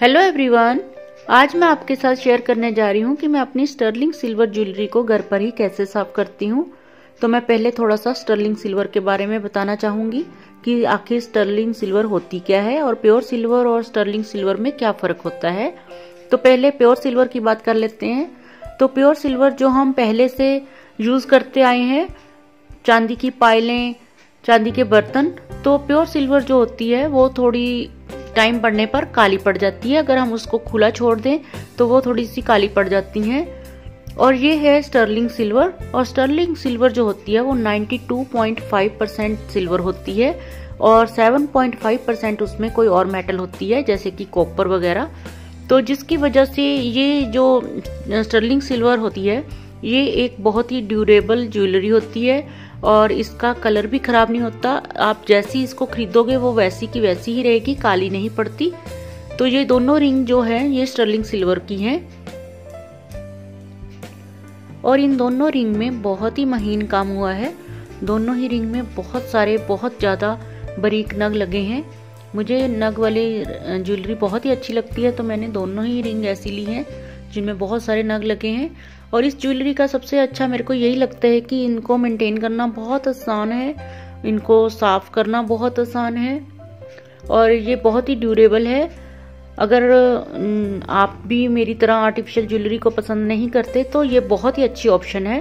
Hello everyone आज मैं आपके साथ शेयर करने जा रही हूँ कि मैं अपनी स्टर्लिंग सिल्वर ज्वेलरी को घर पर ही कैसे साफ़ करती हूँ। तो मैं पहले थोड़ा सा स्टर्लिंग सिल्वर के बारे में बताना चाहूँगी कि आखिर स्टर्लिंग सिल्वर होती क्या है और प्योर सिल्वर और स्टर्लिंग सिल्वर में क्या फ़र्क होता है। तो पहले प्योर सिल्वर की बात कर लेते हैं। तो प्योर सिल्वर जो हम पहले से यूज़ करते आए हैं, चांदी की पायलें चांदी के बर्तन तो प्योर सिल्वर जो होती है वो थोड़ी टाइम पड़ने पर काली पड़ जाती है। अगर हम उसको खुला छोड़ दें तो वो थोड़ी सी काली पड़ जाती हैं। और ये है स्टर्लिंग सिल्वर। और स्टर्लिंग सिल्वर जो होती है, वो 92.5 परसेंट सिल्वर होती है। और 7.5 परसेंट उसमें कोई और मेटल होती है, जैसे कि कॉपर वगैरह। तो जिसकी वजह से ये जो स्टर्लिंग सिल्वर होती है, ये एक बहुत ही ड्यूरेबल ज्वेलरी होती है। और इसका कलर भी ख़राब नहीं होता। आप जैसी इसको खरीदोगे, वो वैसी की वैसी ही रहेगी, काली नहीं पड़ती। तो ये दोनों रिंग जो है, ये स्टर्लिंग सिल्वर की हैं। और इन दोनों रिंग में बहुत ही महीन काम हुआ है। दोनों ही रिंग में बहुत सारे, बहुत ज़्यादा बारीक नग लगे हैं। मुझे नग वाली ज्वेलरी बहुत ही अच्छी लगती है तो मैंने दोनों ही रिंग ऐसी ली हैं। जिनमें बहुत सारे नग लगे हैं। और इस ज्वेलरी का सबसे अच्छा मेरे को यही लगता है कि इनको मेंटेन करना बहुत आसान है। इनको साफ़ करना बहुत आसान है। और ये बहुत ही ड्यूरेबल है। अगर आप भी मेरी तरह आर्टिफिशियल ज्वेलरी को पसंद नहीं करते तो ये बहुत ही अच्छी ऑप्शन है।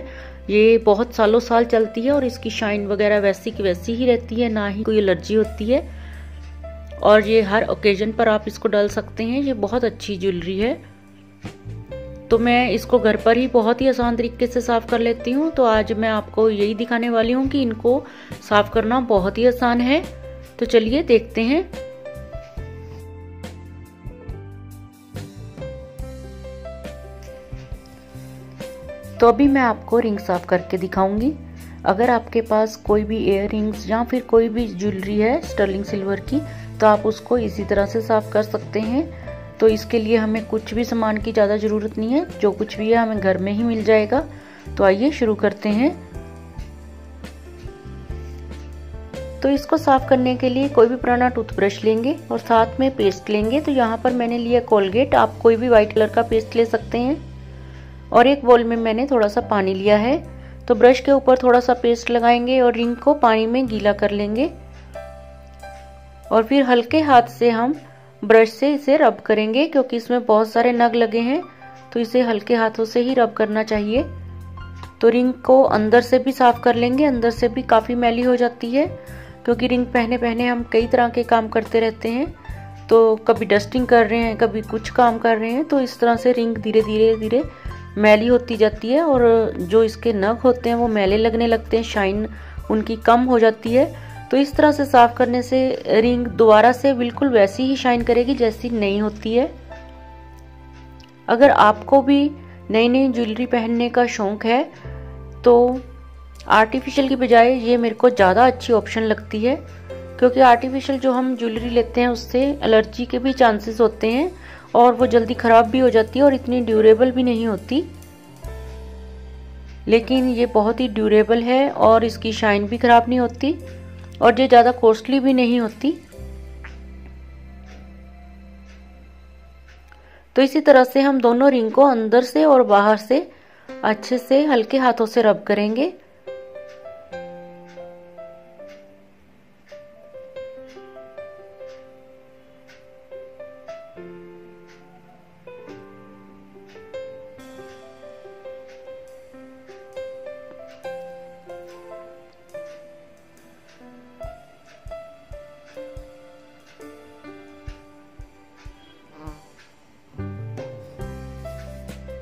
ये बहुत सालों साल चलती है और इसकी शाइन वगैरह वैसी की वैसी ही रहती है, ना ही कोई एलर्जी होती है। और ये हर ओकेजन पर आप इसको डाल सकते हैं। ये बहुत अच्छी ज्वेलरी है। तो मैं इसको घर पर ही बहुत ही आसान तरीके से साफ़ कर लेती हूँ। तो आज मैं आपको यही दिखाने वाली हूँ कि इनको साफ़ करना बहुत ही आसान है। तो चलिए देखते हैं। तो अभी मैं आपको रिंग साफ़ करके दिखाऊँगी। अगर आपके पास कोई भी एयर रिंग्स या फिर कोई भी ज्वेलरी है स्टर्लिंग सिल्वर की तो आप उसको इसी तरह से साफ़ कर सकते हैं। तो इसके लिए हमें कुछ भी सामान की ज़्यादा ज़रूरत नहीं है। जो कुछ भी है हमें घर में ही मिल जाएगा। तो आइए शुरू करते हैं। तो इसको साफ़ करने के लिए कोई भी पुराना टूथब्रश लेंगे और साथ में पेस्ट लेंगे। तो यहाँ पर मैंने लिया कोलगेट। आप कोई भी व्हाइट कलर का पेस्ट ले सकते हैं। और एक बॉल में मैंने थोड़ा सा पानी लिया है। तो ब्रश के ऊपर थोड़ा सा पेस्ट लगाएँगे और रिंग को पानी में गीला कर लेंगे। और फिर हल्के हाथ से हम ब्रश से इसे रब करेंगे, क्योंकि इसमें बहुत सारे नग लगे हैं तो इसे हल्के हाथों से ही रब करना चाहिए। तो रिंग को अंदर से भी साफ़ कर लेंगे, अंदर से भी काफ़ी मैली हो जाती है, क्योंकि रिंग पहने पहने हम कई तरह के काम करते रहते हैं। तो कभी डस्टिंग कर रहे हैं, कभी कुछ काम कर रहे हैं तो इस तरह से रिंग धीरे धीरे धीरे मैली होती जाती है, और जो इसके नग होते हैं वो मैले लगने लगते हैं, शाइन उनकी कम हो जाती है। तो इस तरह से साफ़ करने से रिंग दोबारा से बिल्कुल वैसी ही शाइन करेगी जैसी नई होती है। अगर आपको भी नई नई ज्वेलरी पहनने का शौक है तो आर्टिफिशियल की बजाय ये मेरे को ज़्यादा अच्छी ऑप्शन लगती है, क्योंकि आर्टिफिशियल जो हम ज्वेलरी लेते हैं, उससे एलर्जी के भी चांसेस होते हैं और वो जल्दी ख़राब भी हो जाती है और इतनी ड्यूरेबल भी नहीं होती। लेकिन ये बहुत ही ड्यूरेबल है और इसकी शाइन भी ख़राब नहीं होती। और जो ज़्यादा कॉस्टली भी नहीं होती। तो इसी तरह से हम दोनों रिंग को अंदर से और बाहर से अच्छे से हल्के हाथों से रब करेंगे।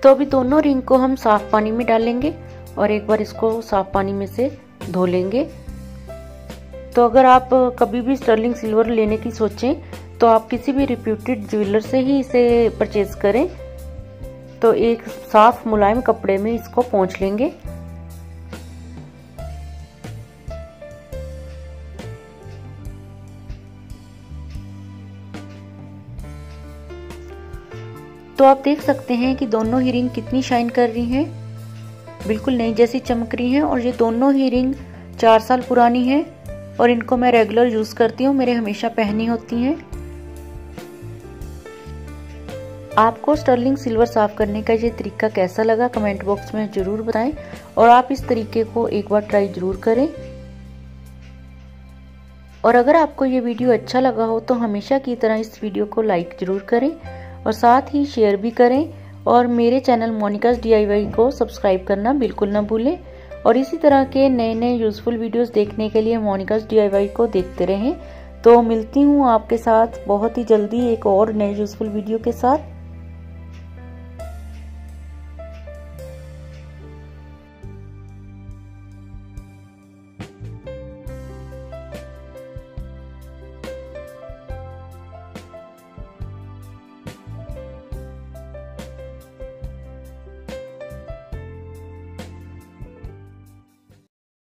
तो अभी दोनों रिंग को हम साफ़ पानी में डालेंगे और एक बार इसको साफ़ पानी में से धो लेंगे। तो अगर आप कभी भी स्टर्लिंग सिल्वर लेने की सोचें तो आप किसी भी रिप्यूटेड ज्वेलर से ही इसे परचेज करें। तो एक साफ़ मुलायम कपड़े में इसको पहुँच लेंगे। तो आप देख सकते हैं कि दोनों ही रिंग कितनी शाइन कर रही हैं। बिल्कुल नई जैसी चमक रही हैं और ये दोनों ही रिंग चार साल पुरानी है और इनको मैं रेगुलर यूज़ करती हूँ, मेरे हमेशा पहनी होती हैं। आपको स्टर्लिंग सिल्वर साफ़ करने का ये तरीका कैसा लगा कमेंट बॉक्स में ज़रूर बताएँ और आप इस तरीके को एक बार ट्राई ज़रूर करें। और अगर आपको ये वीडियो अच्छा लगा हो तो हमेशा की तरह इस वीडियो को लाइक ज़रूर करें और साथ ही शेयर भी करें और मेरे चैनल मोनिकास डी को सब्सक्राइब करना बिल्कुल ना भूलें। और इसी तरह के नए नए यूज़फुल वीडियोस देखने के लिए मोनिकास डी को देखते रहें। तो मिलती हूँ आपके साथ बहुत ही जल्दी एक और नए यूज़फुल वीडियो के साथ।